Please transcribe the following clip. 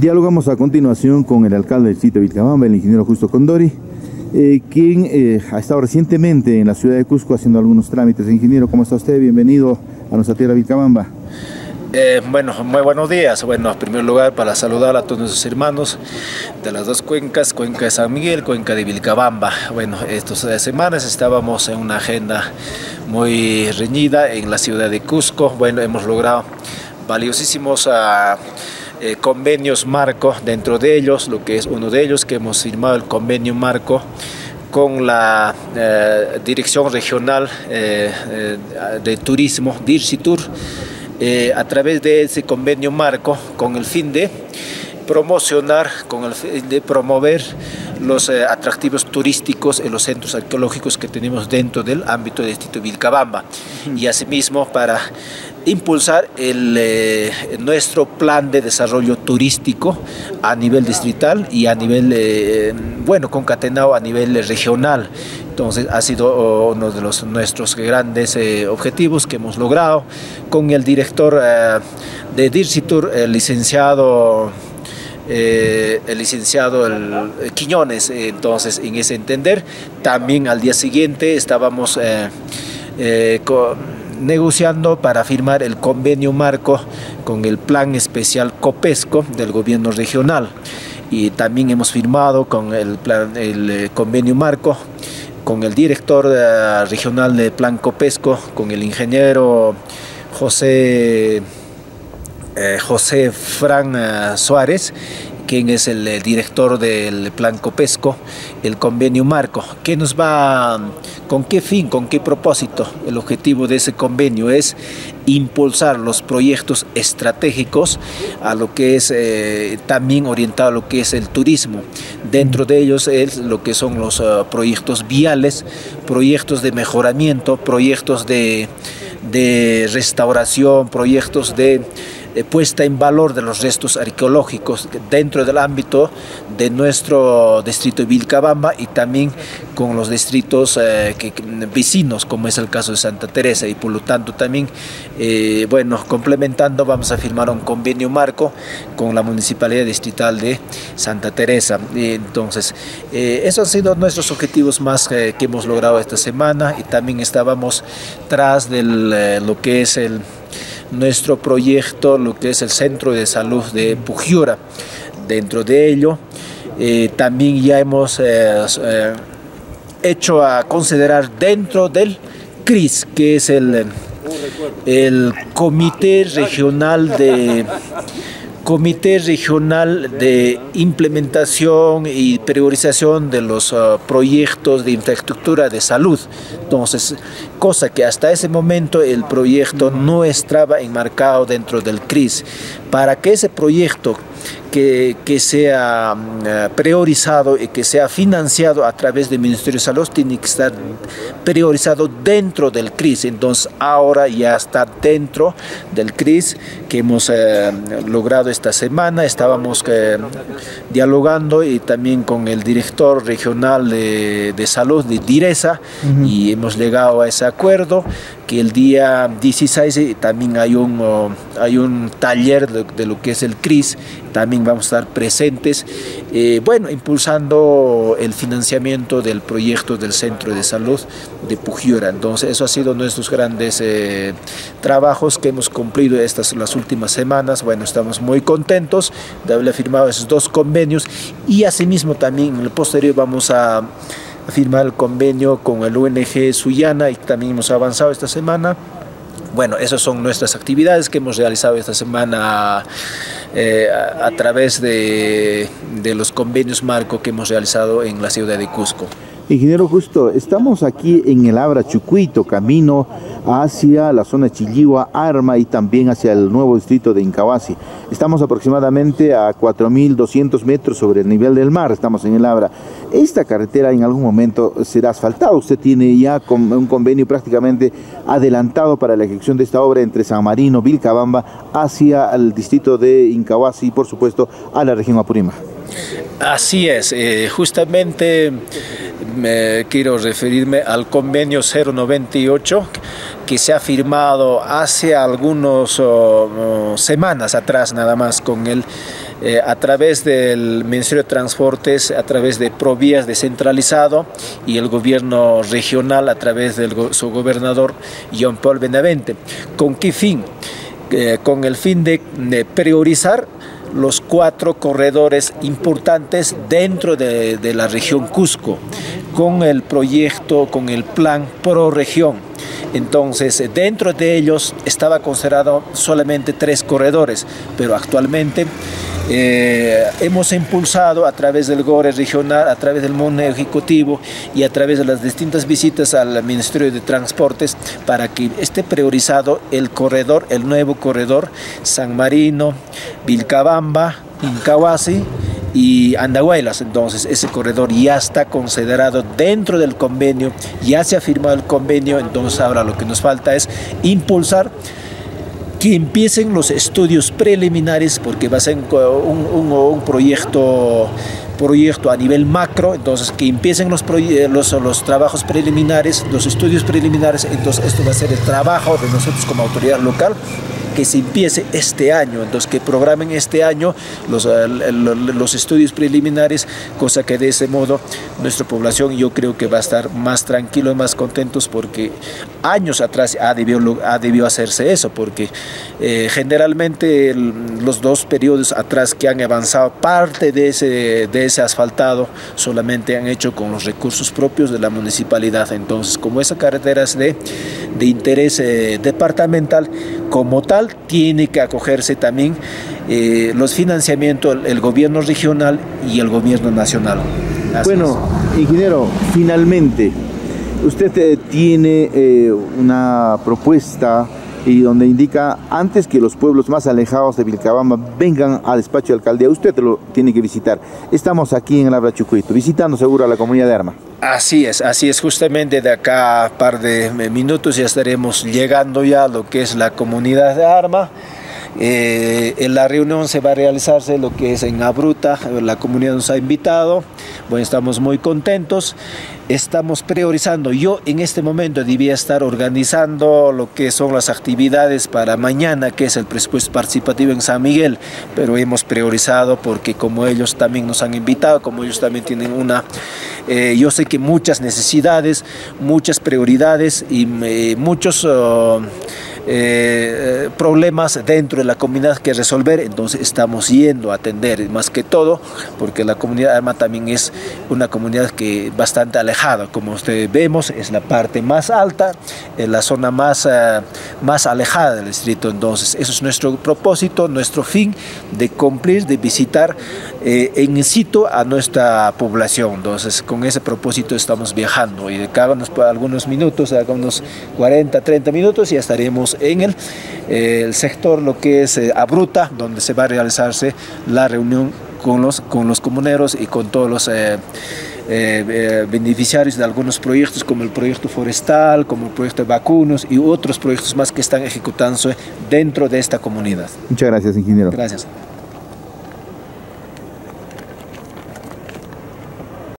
Dialogamos a continuación con el alcalde del sitio de Vilcabamba, el ingeniero Justo Condori, eh, quien eh, ha estado recientemente en la ciudad de Cusco haciendo algunos trámites. Ingeniero, ¿cómo está usted? Bienvenido a nuestra tierra Vilcabamba. Eh, bueno, muy buenos días. Bueno, en primer lugar, para saludar a todos nuestros hermanos de las dos cuencas, cuenca de San Miguel, cuenca de Vilcabamba. Bueno, estas semanas estábamos en una agenda muy reñida en la ciudad de Cusco. Bueno, hemos logrado valiosísimos... Uh, eh, convenios marco, dentro de ellos, lo que es uno de ellos, que hemos firmado el convenio marco con la eh, Dirección Regional eh, de Turismo, DIRCITUR, a través de ese convenio marco, con el fin de promocionar, con el fin de promover los atractivos turísticos en los centros arqueológicos que tenemos dentro del ámbito del distrito de Vilcabamba. Y asimismo para impulsar el, eh, nuestro plan de desarrollo turístico a nivel distrital y a nivel, eh, bueno, concatenado a nivel regional. Entonces ha sido oh, uno de los, nuestros grandes eh, objetivos que hemos logrado con el director de DIRCITUR, el licenciado el licenciado Quiñones. Entonces, en ese entender, también al día siguiente estábamos con negociando para firmar el convenio marco con el Plan Especial COPESCO del gobierno regional. Y también hemos firmado con el, plan, el eh, convenio marco con el director eh, regional de Plan COPESCO, con el ingeniero José, eh, José Fran Suárez quien es el director del Plan Copesco, el convenio marco. ¿Qué nos va, con qué fin, con qué propósito? El objetivo de ese convenio es impulsar los proyectos estratégicos a lo que es eh, también orientado a lo que es el turismo. Dentro de ellos es lo que son los uh, proyectos viales, proyectos de mejoramiento, proyectos de restauración, proyectos de eh, puesta en valor de los restos arqueológicos dentro del ámbito de nuestro distrito de Vilcabamba y también con los distritos eh, vecinos, como es el caso de Santa Teresa, y por lo tanto también, eh, bueno, complementando, vamos a firmar un convenio marco con la Municipalidad Distrital de Santa Teresa. entonces, esos han sido nuestros objetivos más que hemos logrado esta semana y también estábamos tras de lo que es el nuestro proyecto, lo que es el Centro de Salud de Pujiora. Dentro de ello, eh, también ya hemos eh, eh, hecho a considerar dentro del CRIS, que es el, el Comité Regional de Comité Regional de Implementación y Priorización de los uh, proyectos de infraestructura de salud. Entonces, cosa que hasta ese momento el proyecto no estaba enmarcado dentro del CRIS. Para que ese proyecto que, que, sea mm, eh, priorizado y que sea financiado a través del Ministerio de Salud tiene que estar priorizado dentro del CRIS. Entonces ahora ya está dentro del CRIS que hemos eh, logrado esta semana. Estábamos eh, dialogando y también con el director regional de, de salud de Direza y hemos llegado a ese acuerdo que el día 16 también hay un, oh, hay un taller de, de lo que es el CRIS también vamos a estar presentes, eh, bueno, impulsando el financiamiento del proyecto del Centro de Salud de Pujiora. Entonces, eso ha sido nuestros grandes eh, trabajos que hemos cumplido estas las últimas semanas. Bueno, estamos muy contentos de haber firmado esos dos convenios y asimismo también en el posterior vamos a firmar el convenio con el UNG Suyana y también hemos avanzado esta semana bueno, esas son nuestras actividades que hemos realizado esta semana eh, a, través de, de los convenios marco que hemos realizado en la ciudad de Cusco. Ingeniero Justo, estamos aquí en el Abra Chucuito, camino hacia la zona Chilligua, Arma y también hacia el nuevo distrito de Incahuasi. Estamos aproximadamente a 4.200 metros sobre el nivel del mar, estamos en el Abra. Esta carretera en algún momento será asfaltada. Usted tiene ya un convenio prácticamente adelantado para la ejecución de esta obra entre San Marino, Vilcabamba, hacia el distrito de Incahuasi y por supuesto a la región Apurímac. Así es, eh, justamente me quiero referirme al convenio 098 que se ha firmado hace algunas oh, oh, semanas atrás nada más con el eh, a través del Ministerio de Transportes, a través de Provías descentralizado y el gobierno regional a través de su gobernador John Paul Benavente. ¿Con qué fin? Eh, con el fin de, priorizar los cuatro corredores importantes dentro de, la región Cusco, con el proyecto, con el plan pro región. Entonces, dentro de ellos estaba considerado solamente tres corredores, pero actualmente eh, hemos impulsado a través del GORE regional, a través del mundo ejecutivo y a través de las distintas visitas al Ministerio de Transportes para que esté priorizado el corredor, el nuevo corredor San Marino, Vilcabamba, Incahuasi y Andahuaylas. Entonces, ese corredor ya está considerado dentro del convenio, ya se ha firmado el convenio, entonces ahora lo que nos falta es impulsar que empiecen los estudios preliminares porque va a ser un, un, proyecto proyecto a nivel macro, entonces que empiecen los, los, los, trabajos preliminares, los estudios preliminares, entonces esto va a ser el trabajo de nosotros como autoridad local que se empiece este año, entonces que programen este año los, eh, los estudios preliminares, cosa que de ese modo nuestra población yo creo que va a estar más tranquilo y más contentos porque años atrás ha debido, ha debido hacerse eso, porque eh, generalmente los dos periodos atrás que han avanzado parte de ese, de ese asfaltado solamente han hecho con los recursos propios de la municipalidad, entonces como esa carretera es de, de interés eh, departamental, como tal tiene que acogerse también eh, los financiamientos el gobierno regional y el gobierno nacional. bueno, ingeniero, finalmente, usted eh, tiene eh, una propuesta y donde indica antes que los pueblos más alejados de Vilcabamba vengan al despacho de alcaldía, usted lo tiene que visitar. Estamos aquí en el Abra Chucuito, visitando seguro a la comunidad de Arma. Así es, así es, justamente de acá a par de minutos ya estaremos llegando ya a lo que es la comunidad de Arma. Eh, en la reunión se va a realizarse lo que es en Abruta, la comunidad nos ha invitado, bueno, estamos muy contentos, estamos priorizando, yo en este momento debía estar organizando lo que son las actividades para mañana, que es el presupuesto participativo en San Miguel, pero hemos priorizado porque como ellos también nos han invitado, como ellos también tienen una, eh, yo sé que muchas necesidades, muchas prioridades y eh, muchos... Oh, eh, problemas dentro de la comunidad que resolver, entonces estamos yendo a atender más que todo, porque la comunidad Arma también es una comunidad que bastante alejada, como ustedes vemos, es la parte más alta, la zona más, eh, más alejada del distrito, entonces eso es nuestro propósito, nuestro fin de cumplir, de visitar eh, en sitio a nuestra población, entonces con ese propósito estamos viajando y de cada unos, algunos minutos, unos 40, 30 minutos ya estaremos en el, eh, el sector, lo que es eh, Abruta, donde se va a realizarse la reunión con los, con los comuneros y con todos los eh, beneficiarios de algunos proyectos como el proyecto forestal, como el proyecto de vacunos y otros proyectos más que están ejecutándose dentro de esta comunidad. Muchas gracias, ingeniero. Gracias.